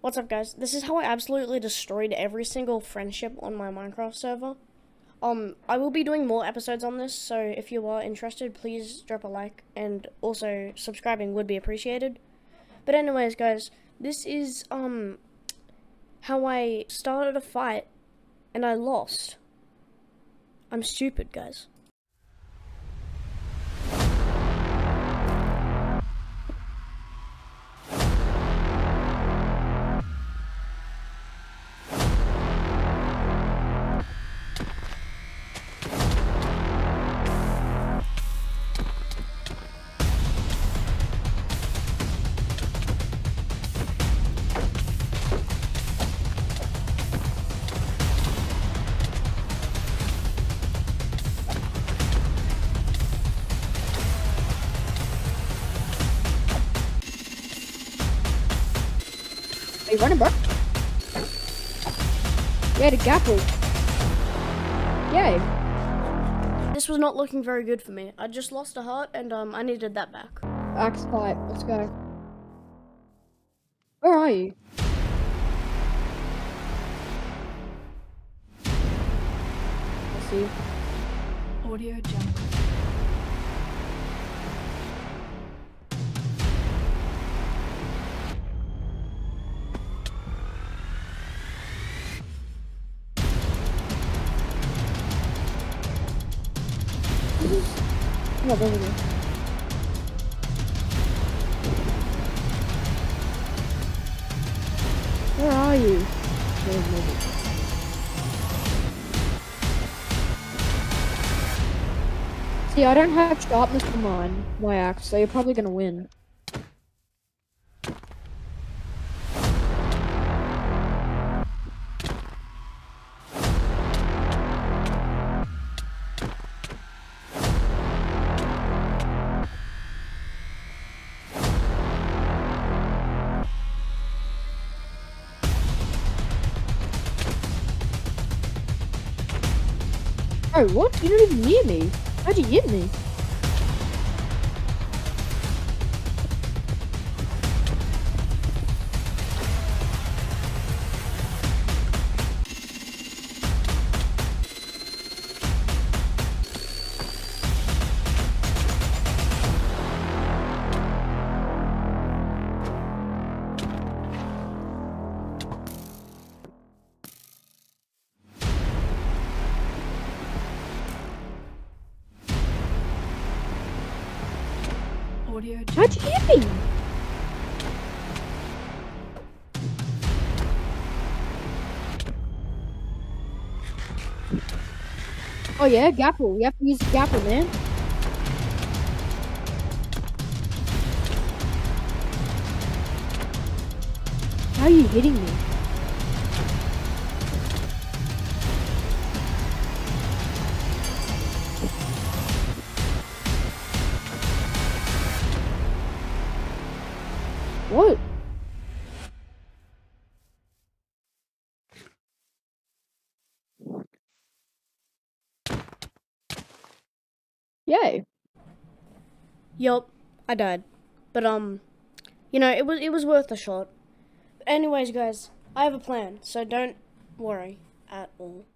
What's up guys? This is how I absolutely destroyed every single friendship on my Minecraft server. Um, I will be doing more episodes on this, so if you are interested, please drop a like, and also subscribing would be appreciated. But anyways guys, this is, um, how I started a fight, and I lost. I'm stupid, guys. Are you running, bro? Yeah, the gapple. Yay. This was not looking very good for me. I just lost a heart, and, um, I needed that back. Axe fight. Let's go. Where are you? I see you. Audio Jungle. Where are you? There's. See, I don't have sharpness for mine, my axe, so you're probably gonna win. Oh, what? You're not even near me. How'd you hit me? Audio you hit? Oh yeah, Gapple. We have to use Gapple, man. How are you hitting me? What? Yay. Yup, I died. But um, you know, it was it was worth a shot. Anyways, guys, I have a plan, so don't worry at all.